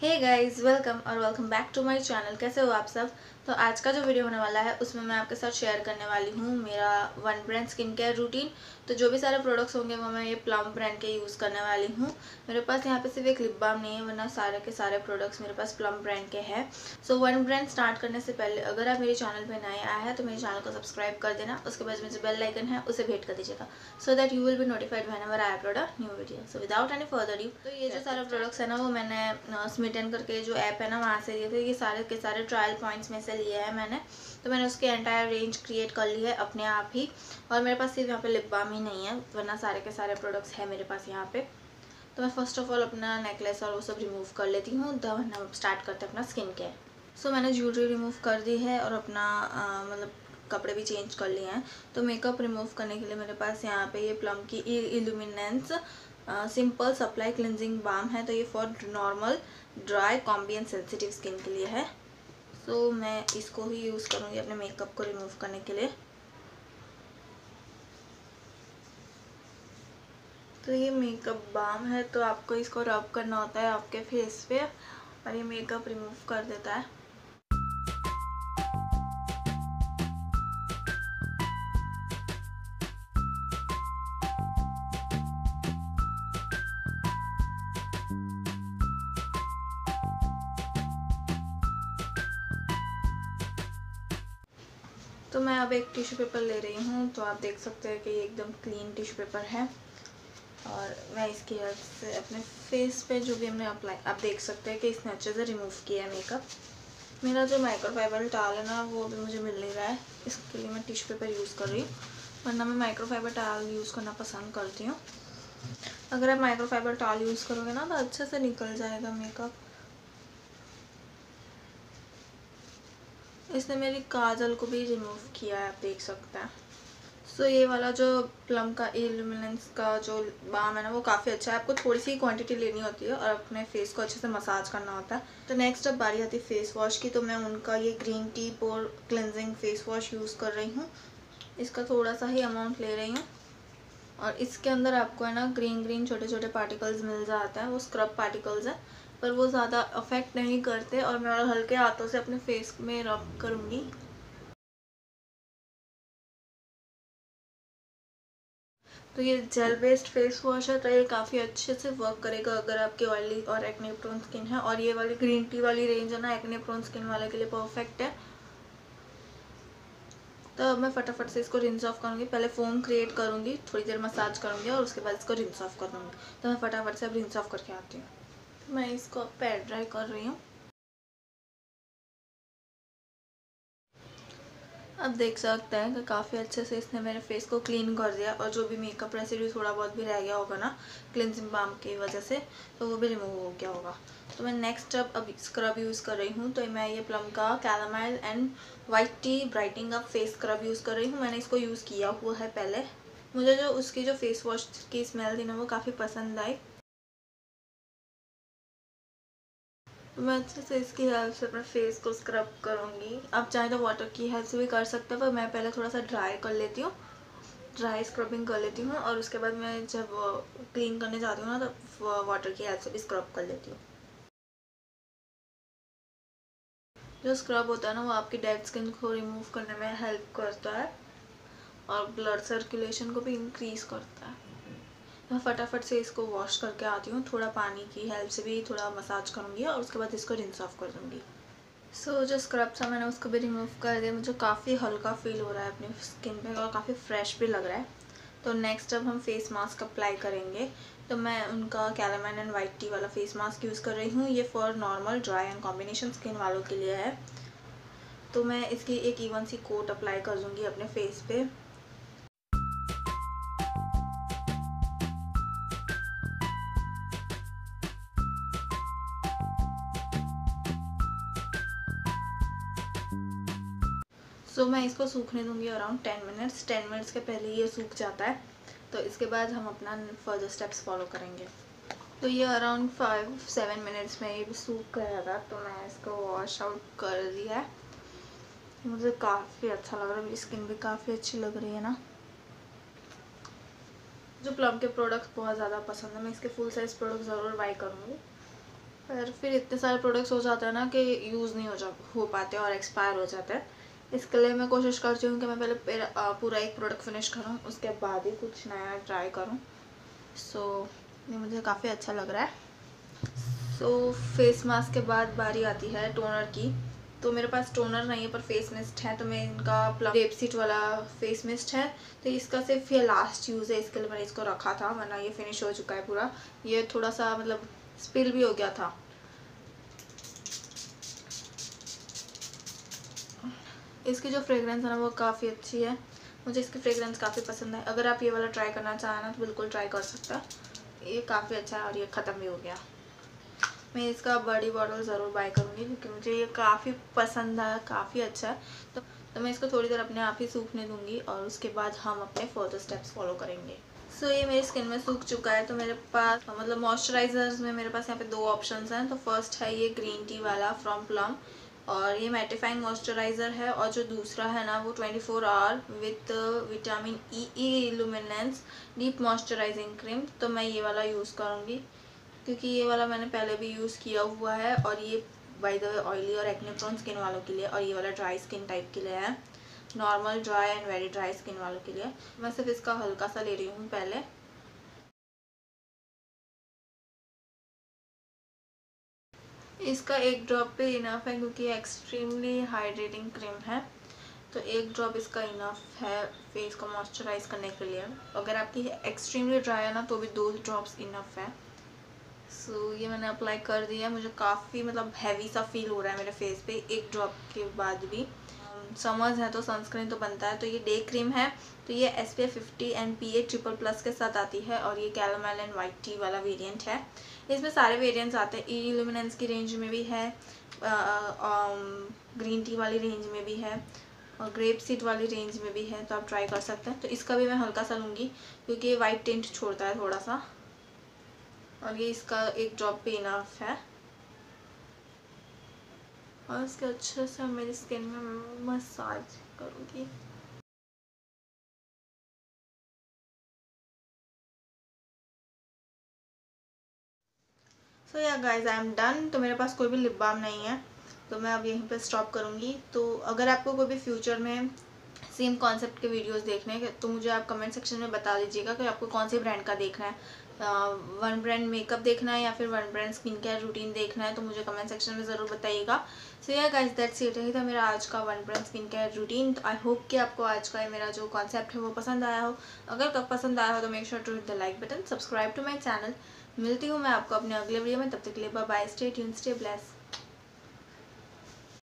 हे guys welcome और welcome back to my channel कैसे हो आप सब? तो आज का जो वीडियो होने वाला है उसमें मैं आपके साथ शेयर करने वाली हूँ मेरा one brand skin care routine तो जो भी सारे प्रोडक्ट्स होंगे वो मैं ये प्लम ब्रांड के यूज़ करने वाली हूँ. मेरे पास यहाँ पे सिर्फ़ एक लिप बाम नहीं है वरना सारे के सारे प्रोडक्ट्स मेरे पास प्लम ब्रांड के हैं. सो वन ब्रांड स्टार्ट करने से पहले अगर आप मेरे चैनल पर नए आए हैं तो मेरे चैनल को सब्सक्राइब कर देना. उसके बाद में जो बेल लाइकन है उसे भेंट कर दीजिएगा so that you will be notified whenever I upload a new video so without any further you तो ये जो सारे प्रोडक्ट्स है ना वो मैंने स्मिटन करके जो ऐप है ना वहाँ से लिए थे. ये सारे के सारे ट्रायल पॉइंट्स में से लिए हैं मैंने। तो मैंने उसकी एंटायर रेंज क्रिएट कर ली है अपने आप ही। और मेरे पास सिर्फ़ यहाँ पे लिप बाम ही नहीं है वरना सारे के सारे प्रोडक्ट्स हैं मेरे पास यहाँ पे। तो मैं फ़र्स्ट ऑफ़ ऑल अपना नेकलेस और वो सब रिमूव कर लेती हूँ तब हम स्टार्ट करते हैं अपना स्किन केयर सो so, मैंने ज्वेलरी रिमूव कर दी है और अपना मतलब कपड़े भी चेंज कर लिए हैं। तो मेकअप रिमूव करने के लिए मेरे पास यहाँ पे ये प्लम की illuminance simple supply cleansing balm है। तो ये for normal dry combi and sensitive skin के लिए है। सो so, मैं इसको ही यूज़ करूँगी अपने मेकअप को रिमूव करने के लिए। तो ये मेकअप बाम है तो आपको इसको रब करना होता है आपके फेस पे और ये मेकअप रिमूव कर देता है। तो मैं अब एक टिश्यू पेपर ले रही हूँ तो आप देख सकते हैं कि ये एकदम क्लीन टिश्यू पेपर है। और मैं इसकी हेल्प से अपने फेस पे जो भी हमने अप्लाई आप देख सकते हैं कि इसने अच्छे से रिमूव किया है मेकअप मेरा जो माइक्रोफाइबर टाल है ना, वो भी मुझे मिल नहीं रहा है। इसके लिए मैं टिश्यू पेपर यूज़ कर रही हूँ, वरना मैं माइक्रोफाइबर टाल यूज़ करना पसंद करती हूँ। अगर आप माइक्रोफाइबर टाल यूज़ करोगे ना तो अच्छे से निकल जाएगा मेकअप इसने मेरी काजल को भी रिमूव किया है आप देख सकते हैं। सो so, ये वाला जो प्लम का इल्यूमिनेंस का जो बाम है ना वो काफ़ी अच्छा है। आपको थोड़ी सी क्वांटिटी लेनी होती है और अपने फेस को अच्छे से मसाज करना होता है। तो नेक्स्ट अब बारी आती है फेस वॉश की तो मैं उनका ये green tea pore cleansing face wash use कर रही हूँ। इसका थोड़ा सा ही अमाउंट ले रही हूँ। और इसके अंदर आपको है ना ग्रीन ग्रीन छोटे छोटे पार्टिकल्स मिल जाता है वो स्क्रब पार्टिकल्स है। पर वो ज़्यादा अफेक्ट नहीं करते और मैं और हल्के हाथों से अपने फेस में रब करूँगी। तो ये जेल बेस्ड फेस वॉश है तो ये काफ़ी अच्छे से वर्क करेगा अगर आपकी ऑयली और एक्ने प्रोन स्किन है और ये वाली ग्रीन टी वाली रेंज है ना एक्ने प्रोन स्किन वाले के लिए परफेक्ट है। तो मैं फटाफट से इसको रिंस ऑफ़ करूँगी। पहले फोम क्रिएट करूँगी, थोड़ी देर मसाज करूँगी और उसके बाद इसको रिंस ऑफ़ कर दूँगी तो मैं फटाफट से अब रिंस ऑफ़ करके आती हूँ। मैं इसको पैर ड्राई कर रही हूँ। अब देख सकते हैं कि काफ़ी अच्छे से इसने मेरे फेस को क्लीन कर दिया और जो भी मेकअप रेसिड्यू थोड़ा बहुत भी रह गया होगा ना क्लिनजिंग बाम की वजह से तो वो भी रिमूव हो गया होगा। तो मैं नेक्स्ट अब अब स्क्रब यूज़ कर रही हूँ तो मैं ये प्लम का chamomile and white tea brightening up face scrub use कर रही हूँ। मैंने इसको यूज़ किया हुआ है पहले। मुझे जो उसकी जो फेस वॉश की स्मेल थी ना, वो काफ़ी पसंद आई। मैं अच्छे से इसकी हेल्प से अपने फेस को स्क्रब करूँगी। आप चाहे तो वाटर की हेल्प से भी कर सकते हो, पर मैं पहले थोड़ा सा ड्राई कर लेती हूँ। ड्राई स्क्रबिंग कर लेती हूँ और उसके बाद मैं जब क्लीन करने जाती हूँ ना तो वाटर की हेल्प से भी स्क्रब कर लेती हूँ। जो स्क्रब होता है ना, वो आपकी डेड स्किन को रिमूव करने में हेल्प करता है और ब्लड सर्कुलेशन को भी इंक्रीज़ करता है। मैं फटाफट से इसको वॉश करके आती हूँ। थोड़ा पानी की हेल्प से भी थोड़ा मसाज करूँगी और उसके बाद इसको रिंस ऑफ़ कर दूँगी। सो so, जो स्क्रब था मैंने उसको भी रिमूव कर दिया। मुझे काफ़ी हल्का फील हो रहा है अपनी स्किन पे और काफ़ी फ्रेश भी लग रहा है। तो नेक्स्ट अब हम फेस मास्क अप्लाई करेंगे। तो मैं उनका कैरामैन एंड वाइट टी वाला फेस मास्क यूज़ कर रही हूँ। ये for normal dry and combination skin वालों के लिए है। तो मैं इसकी एक इवन सी कोट अप्लाई कर दूँगी अपने फेस पे। सो मैं इसको सूखने दूँगी around ten minutes ten minutes के पहले ये सूख जाता है. तो इसके बाद हम अपना फर्दर स्टेप्स फॉलो करेंगे. तो ये अराउंड फाइव सेवन मिनट्स में ये सूख गया था. तो मैं इसको वॉश आउट कर दिया है. मुझे काफ़ी अच्छा लग रहा है. मेरी स्किन भी काफ़ी अच्छी लग रही है ना. जो प्लम के प्रोडक्ट्स बहुत ज़्यादा पसंद है, मैं इसके फुल साइज़ प्रोडक्ट ज़रूर बाई करूँगी. पर फिर इतने सारे प्रोडक्ट्स हो जाते हैं ना कि यूज़ नहीं हो जा, हो पाते और एक्सपायर हो जाते हैं. इसके लिए मैं कोशिश करती हूँ कि मैं पहले पूरा एक प्रोडक्ट फिनिश करूँ उसके बाद ही कुछ नया ट्राई करूँ। सो so, ये मुझे काफ़ी अच्छा लग रहा है। सो फेस मास्क के बाद बारी आती है टोनर की। तो मेरे पास टोनर नहीं है पर फेस मिस्ट है तो मैं इनका वेबसीट वाला फेस मिस्ट है। तो इसका सिर्फ़ ये लास्ट यूज़ है इसके लिए मैंने इसको रखा था वरना ये फिनिश हो चुका है पूरा। ये थोड़ा सा मतलब स्पिल भी हो गया था। इसकी जो फ्रेगरेंस है ना वो काफ़ी अच्छी है। मुझे इसकी फ्रेगरेंस काफ़ी पसंद है। अगर आप ये वाला ट्राई करना चाहें ना तो बिल्कुल ट्राई कर सकते हैं। ये काफ़ी अच्छा है और ये ख़त्म भी हो गया। मैं इसका बड़ी बॉटल ज़रूर बाय करूँगी क्योंकि मुझे ये काफ़ी पसंद है काफ़ी अच्छा है। तो तो मैं इसको थोड़ी देर अपने आप ही सूखने दूँगी और उसके बाद हम अपने फर्दर स्टेप्स फॉलो करेंगे। सो so, ये मेरी स्किन में सूख चुका है तो मेरे पास मतलब मॉइस्चराइजर्स में मेरे पास यहाँ पे दो ऑप्शन हैं। तो फ़र्स्ट है ये ग्रीन टी वाला फ्रॉम प्लम और ये मेटिफाइंग मॉइस्चराइज़र है और जो दूसरा है ना, वो 24 four hour with vitamin E illuminance deep moisturising cream तो मैं ये वाला यूज़ करूँगी। क्योंकि ये वाला मैंने पहले भी यूज़ किया हुआ है और ये बाय द वे ऑयली और एक्नेप्रोन स्किन वालों के लिए और ये वाला ड्राई स्किन टाइप के लिए है। Normal dry and very dry skin वालों के लिए। मैं सिर्फ़ इसका हल्का सा ले रही हूँ पहले। इसका एक ड्रॉप पे इनफ है क्योंकि एक्सट्रीमली हाइड्रेटिंग क्रीम है। तो एक ड्रॉप इसका इनफ है फेस को मॉइस्चराइज करने के लिए। अगर आपकी एक्सट्रीमली ड्राई है ना तो भी दो ड्रॉप्स इनफ है। सो so, ये मैंने अप्लाई कर दिया। मुझे काफ़ी मतलब हैवी सा फील हो रहा है मेरे फेस पे एक ड्रॉप के बाद भी। समर्स है तो सनस्क्रीन तो बनता है तो ये डे क्रीम है। तो ये S P F fifty and P A triple plus के साथ आती है और ये कैलोमेल एंड वाइट टी वाला वेरिएंट है। इसमें सारे वेरिएंट्स आते हैं। ई इल्यूमिनेंस की रेंज में भी है ग्रीन टी वाली रेंज में भी है, और ग्रेप सीड वाली रेंज में भी है तो आप ट्राई कर सकते हैं। तो इसका भी मैं हल्का सा लूँगी, क्योंकि ये वाइट टेंट छोड़ता है थोड़ा सा और ये इसका एक ड्रॉप पे इनफ है। और इसके अच्छे से मेरी स्किन में मसाज करूँगी। सो या गाइज़ आई एम डन तो मेरे पास कोई भी लिप बाम नहीं है तो मैं अब यहीं पे स्टॉप करूँगी। तो अगर आपको कोई भी फ्यूचर में सेम कॉन्सेप्ट के वीडियोस देखने हैं तो मुझे आप कमेंट सेक्शन में बता दीजिएगा कि आपको कौन से ब्रांड का देखना है। वन ब्रांड मेकअप देखना है या फिर one brand skin care routine देखना है तो मुझे कमेंट सेक्शन में ज़रूर बताइएगा। सो या गाइस दैट्स इट ही था मेरा आज का one brand skin care routine I hope कि आपको आज का मेरा जो कॉन्सेप्ट है, वो पसंद आया हो। अगर कब पसंद आया हो तो make sure to hit the like button subscribe to my channel मिलती हूँ मैं आपको अपने अगले वीडियो में। तब तक के लिए bye stay tuned stay blessed